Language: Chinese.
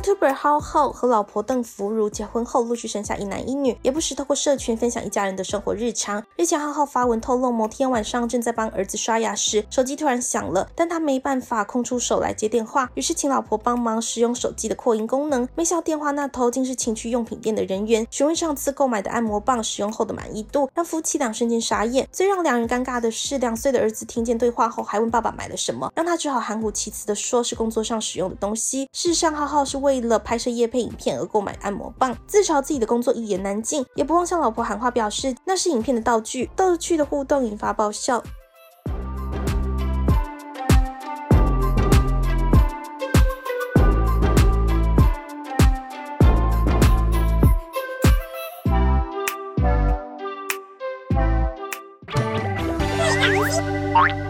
YouTuber 浩浩和老婆邓福如结婚后陆续生下一男一女，也不时透过社群分享一家人的生活日常。日前浩浩发文透露，某天晚上正在帮儿子刷牙时，手机突然响了，但他没办法空出手来接电话，于是请老婆帮忙使用手机的扩音功能。没想到电话那头竟是情趣用品店的人员，询问上次购买的按摩棒使用后的满意度，让夫妻俩瞬间傻眼。最让两人尴尬的是，两岁的儿子听见对话后还问爸爸买了什么，让他只好含糊其辞的说是工作上使用的东西。事实上，浩浩是为为了拍摄夜配影片而购买按摩棒，自嘲自己的工作一言难尽，也不忘向老婆喊话，表示那是影片的道具。逗趣的互动引发爆笑。